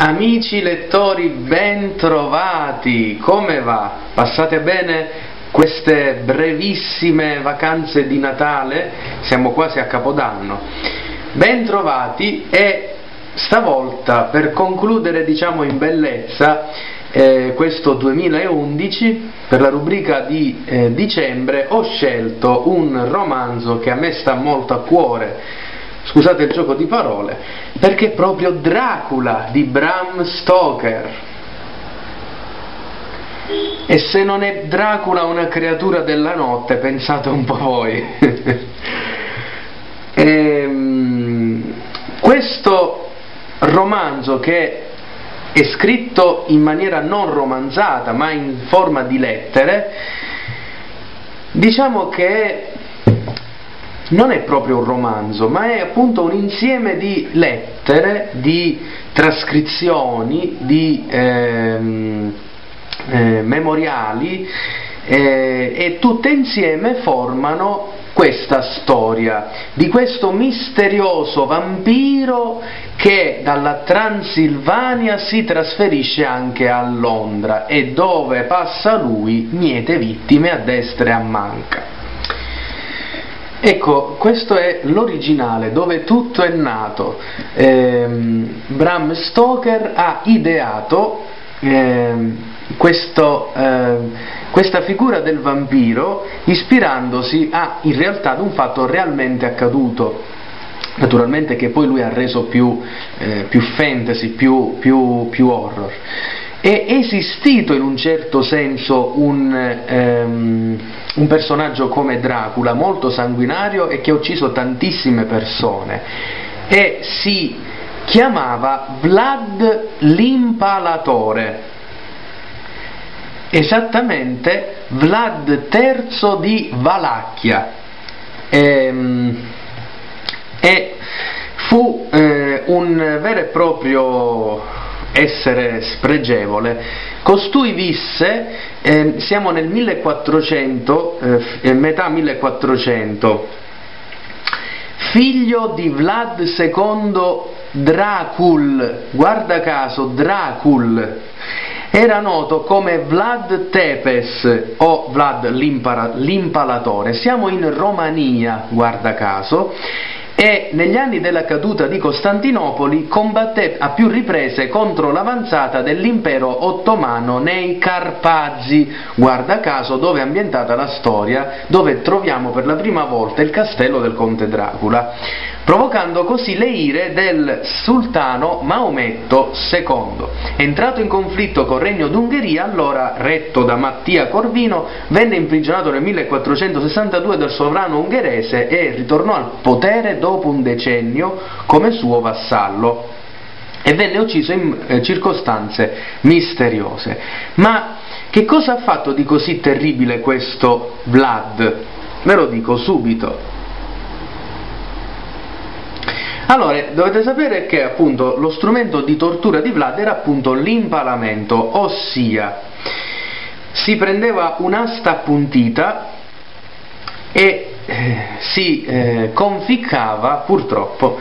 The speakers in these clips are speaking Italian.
Amici lettori, ben trovati! Come va? Passate bene queste brevissime vacanze di Natale? Siamo quasi a Capodanno. Ben trovati e stavolta per concludere diciamo in bellezza eh, questo 2011 per la rubrica di eh, dicembre ho scelto un romanzo che a me sta molto a cuore scusate il gioco di parole, perché è proprio Dracula di Bram Stoker. E se non è Dracula una creatura della notte, pensate un po' voi. e, ehm, questo romanzo che è scritto in maniera non romanzata ma in forma di lettere, diciamo che non è proprio un romanzo, ma è appunto un insieme di lettere, di trascrizioni, di ehm, eh, memoriali eh, e tutte insieme formano questa storia di questo misterioso vampiro che dalla Transilvania si trasferisce anche a Londra e dove passa lui miete vittime a destra e a manca. Ecco, questo è l'originale dove tutto è nato. Eh, Bram Stoker ha ideato eh, questo, eh, questa figura del vampiro ispirandosi a, in realtà ad un fatto realmente accaduto. Naturalmente che poi lui ha reso più, eh, più fantasy, più, più, più horror è esistito in un certo senso un, ehm, un, personaggio come Dracula, molto sanguinario e che ha ucciso tantissime persone e si chiamava Vlad l'Impalatore, esattamente Vlad III di Valacchia. E, ehm, e fu eh, un vero e proprio essere spregevole. Costui visse, eh, siamo nel 1400, eh, metà 1400, figlio di Vlad II Dracul, guarda caso Dracul, era noto come Vlad Tepes o Vlad l'impalatore. Siamo in Romania, guarda caso, e negli anni della caduta di Costantinopoli combatté a più riprese contro l'avanzata dell'impero ottomano nei Carpazi, guarda caso dove è ambientata la storia, dove troviamo per la prima volta il castello del conte Dracula, provocando così le ire del sultano Maometto II. Entrato in conflitto col regno d'Ungheria, allora retto da Mattia Corvino, venne imprigionato nel 1462 dal sovrano ungherese e ritornò al potere dopo un decennio come suo vassallo e venne ucciso in eh, circostanze misteriose. Ma che cosa ha fatto di così terribile questo Vlad? Ve lo dico subito. Allora, dovete sapere che appunto lo strumento di tortura di Vlad era appunto l'impalamento, ossia si prendeva un'asta appuntita e eh, si eh, conficcava purtroppo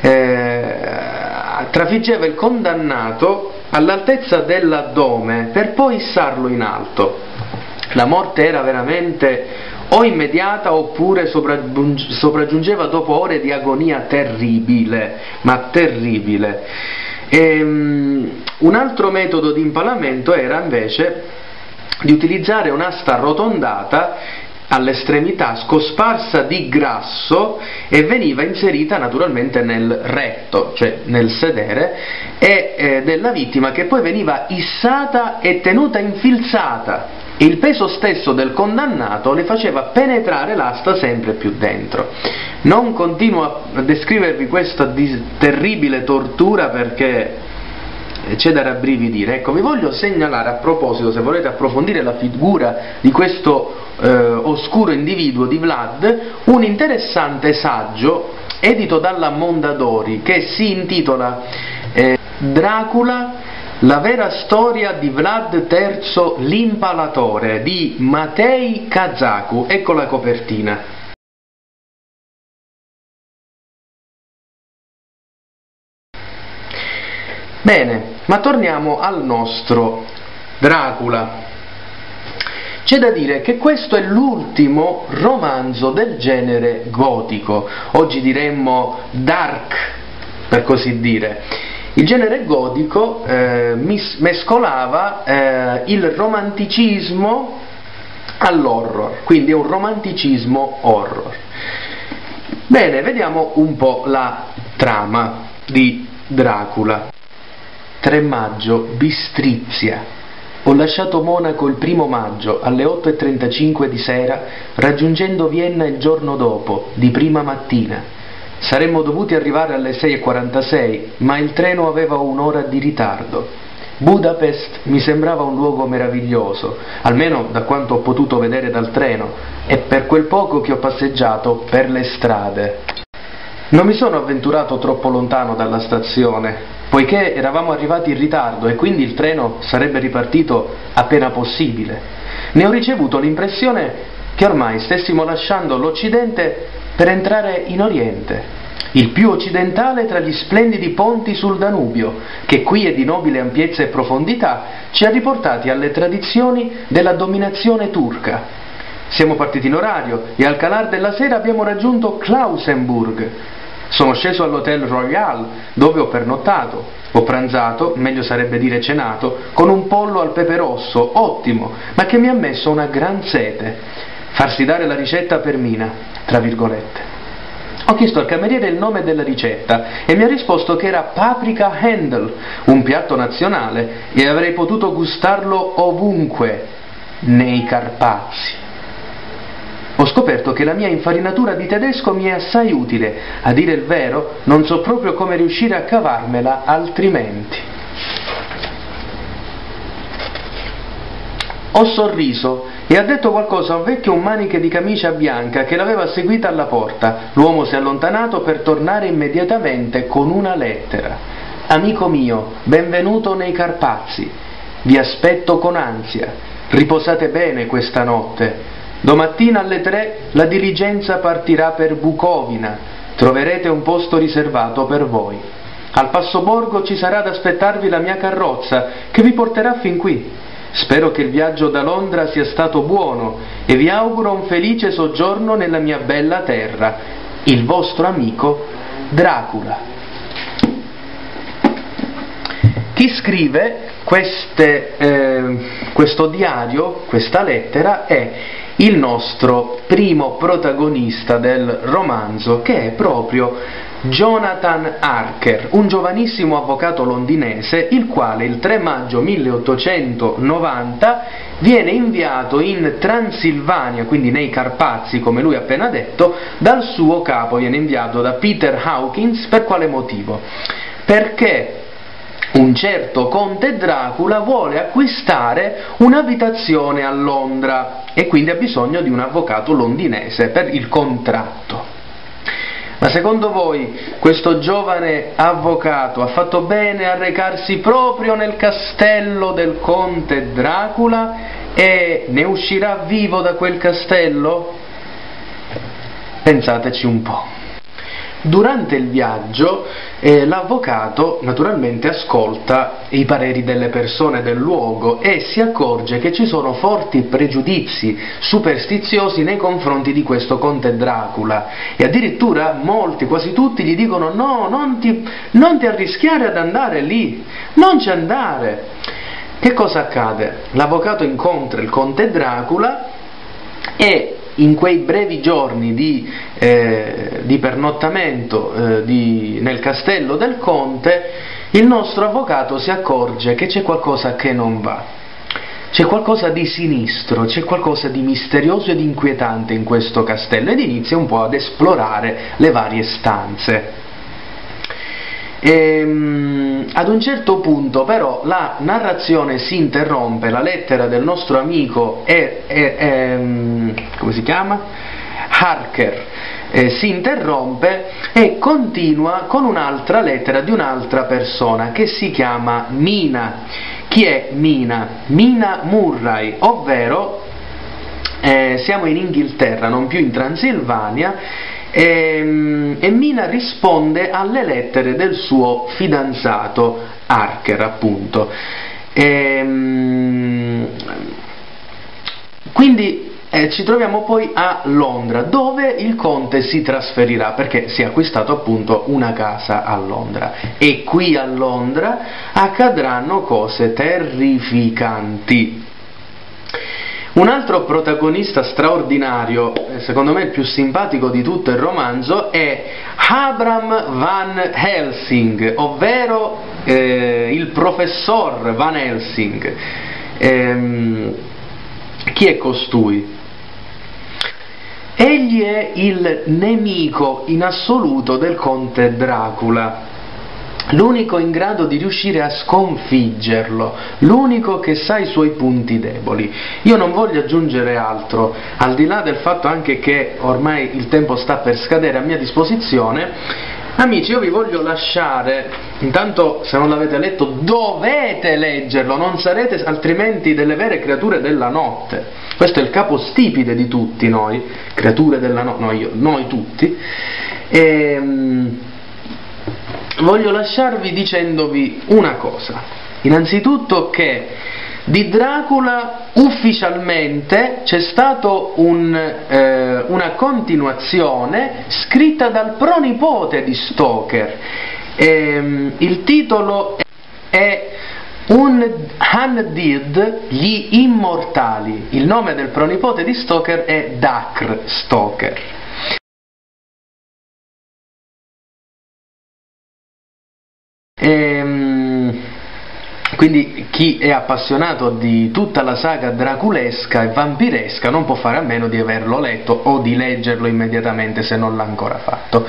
eh, trafiggeva il condannato all'altezza dell'addome per poi issarlo in alto. La morte era veramente o immediata oppure sopraggiungeva dopo ore di agonia terribile ma terribile e, um, un altro metodo di impalamento era invece di utilizzare un'asta arrotondata all'estremità scosparsa di grasso e veniva inserita naturalmente nel retto, cioè nel sedere, e, eh, della vittima che poi veniva issata e tenuta infilzata. Il peso stesso del condannato le faceva penetrare l'asta sempre più dentro. Non continuo a descrivervi questa terribile tortura perché c'è da rabbrividire. Ecco, vi voglio segnalare a proposito, se volete approfondire la figura di questo eh, oscuro individuo di Vlad, un interessante saggio edito dalla Mondadori che si intitola eh, Dracula la vera storia di Vlad III l'impalatore di Matei Kazaku. Ecco la copertina. Bene, ma torniamo al nostro Dracula. C'è da dire che questo è l'ultimo romanzo del genere gotico, oggi diremmo dark, per così dire. Il genere gotico eh, mescolava eh, il romanticismo all'horror, quindi è un romanticismo horror. Bene, vediamo un po' la trama di Dracula. 3 maggio, Bistrizia. Ho lasciato Monaco il primo maggio alle 8.35 di sera, raggiungendo Vienna il giorno dopo, di prima mattina. Saremmo dovuti arrivare alle 6.46, ma il treno aveva un'ora di ritardo. Budapest mi sembrava un luogo meraviglioso, almeno da quanto ho potuto vedere dal treno, e per quel poco che ho passeggiato per le strade. Non mi sono avventurato troppo lontano dalla stazione, poiché eravamo arrivati in ritardo e quindi il treno sarebbe ripartito appena possibile. Ne ho ricevuto l'impressione che ormai stessimo lasciando l'Occidente per entrare in Oriente, il più occidentale tra gli splendidi ponti sul Danubio, che qui è di nobile ampiezza e profondità, ci ha riportati alle tradizioni della dominazione turca. Siamo partiti in orario e al calar della sera abbiamo raggiunto Klausenburg, sono sceso all'Hotel Royal dove ho pernottato, ho pranzato, meglio sarebbe dire cenato, con un pollo al pepe rosso, ottimo, ma che mi ha messo una gran sete. Farsi dare la ricetta per Mina, tra virgolette. Ho chiesto al cameriere il nome della ricetta e mi ha risposto che era paprika Handel, un piatto nazionale, e avrei potuto gustarlo ovunque, nei Carpazi ho scoperto che la mia infarinatura di tedesco mi è assai utile. A dire il vero, non so proprio come riuscire a cavarmela altrimenti. Ho sorriso e ha detto qualcosa a un vecchio in maniche di camicia bianca che l'aveva seguita alla porta. L'uomo si è allontanato per tornare immediatamente con una lettera. Amico mio, benvenuto nei Carpazi. Vi aspetto con ansia. Riposate bene questa notte. Domattina alle tre la diligenza partirà per Bucovina, troverete un posto riservato per voi. Al passo borgo ci sarà ad aspettarvi la mia carrozza che vi porterà fin qui. Spero che il viaggio da Londra sia stato buono e vi auguro un felice soggiorno nella mia bella terra. Il vostro amico Dracula. Chi scrive queste, eh, questo diario, questa lettera, è il nostro primo protagonista del romanzo che è proprio Jonathan Harker, un giovanissimo avvocato londinese il quale il 3 maggio 1890 viene inviato in Transilvania, quindi nei Carpazi come lui ha appena detto, dal suo capo, viene inviato da Peter Hawkins per quale motivo? Perché un certo conte Dracula vuole acquistare un'abitazione a Londra e quindi ha bisogno di un avvocato londinese per il contratto. Ma secondo voi questo giovane avvocato ha fatto bene a recarsi proprio nel castello del conte Dracula e ne uscirà vivo da quel castello? Pensateci un po'. Durante il viaggio eh, l'avvocato naturalmente ascolta i pareri delle persone del luogo e si accorge che ci sono forti pregiudizi superstiziosi nei confronti di questo conte Dracula e addirittura molti, quasi tutti, gli dicono no, non ti, non ti arrischiare ad andare lì, non ci andare. Che cosa accade? L'avvocato incontra il conte Dracula e in quei brevi giorni di, eh, di pernottamento eh, di, nel castello del conte, il nostro avvocato si accorge che c'è qualcosa che non va. C'è qualcosa di sinistro, c'è qualcosa di misterioso ed inquietante in questo castello ed inizia un po' ad esplorare le varie stanze. Ehm, ad un certo punto però la narrazione si interrompe, la lettera del nostro amico è, è, è ehm, come si chiama? Harker eh, si interrompe e continua con un'altra lettera di un'altra persona che si chiama Mina. Chi è Mina? Mina Murray, ovvero eh, siamo in Inghilterra, non più in Transilvania, e, e Mina risponde alle lettere del suo fidanzato Harker appunto. E, quindi eh, ci troviamo poi a Londra, dove il conte si trasferirà perché si è acquistato appunto una casa a Londra. E qui a Londra accadranno cose terrificanti. Un altro protagonista straordinario, eh, secondo me il più simpatico di tutto il romanzo, è Abram Van Helsing, ovvero eh, il professor Van Helsing. Ehm, chi è costui? Egli è il nemico in assoluto del conte Dracula, l'unico in grado di riuscire a sconfiggerlo, l'unico che sa i suoi punti deboli. Io non voglio aggiungere altro, al di là del fatto anche che ormai il tempo sta per scadere a mia disposizione, Amici, io vi voglio lasciare, intanto se non l'avete letto dovete leggerlo, non sarete altrimenti delle vere creature della notte. Questo è il capostipite di tutti noi, creature della notte, no, noi tutti. E, ehm, voglio lasciarvi dicendovi una cosa. Innanzitutto che di Dracula ufficialmente c'è stata un, eh, una continuazione scritta dal pronipote di Stoker. Eh, il titolo è Un Handid, gli immortali. Il nome del pronipote di Stoker è Dacr Stoker. Ehm, quindi chi è appassionato di tutta la saga draculesca e vampiresca non può fare a meno di averlo letto o di leggerlo immediatamente se non l'ha ancora fatto.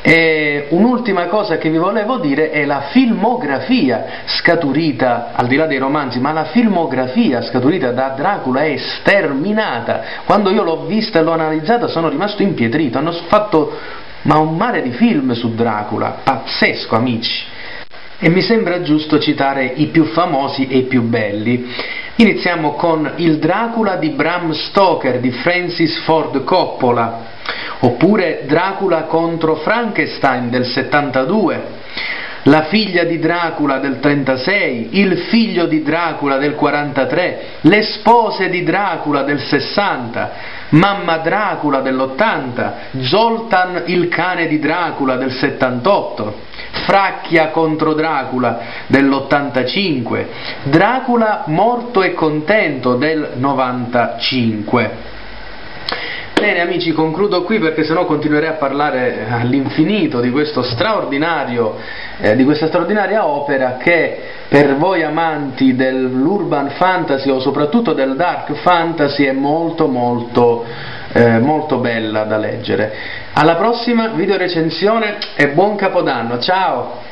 E un'ultima cosa che vi volevo dire è la filmografia scaturita, al di là dei romanzi, ma la filmografia scaturita da Dracula è sterminata. Quando io l'ho vista e l'ho analizzata sono rimasto impietrito, hanno fatto ma un mare di film su Dracula, pazzesco amici e mi sembra giusto citare i più famosi e i più belli. Iniziamo con Il Dracula di Bram Stoker di Francis Ford Coppola, oppure Dracula contro Frankenstein del 72, La figlia di Dracula del 36, Il figlio di Dracula del 43, Le spose di Dracula del 60, Mamma Dracula dell'80, Zoltan il cane di Dracula del 78, Fracchia contro Dracula dell'85, Dracula morto e contento del 95. Bene amici, concludo qui perché sennò continuerei a parlare all'infinito di, eh, di questa straordinaria opera che per voi amanti dell'urban fantasy o soprattutto del dark fantasy è molto molto eh, molto bella da leggere. Alla prossima video recensione e buon capodanno, ciao!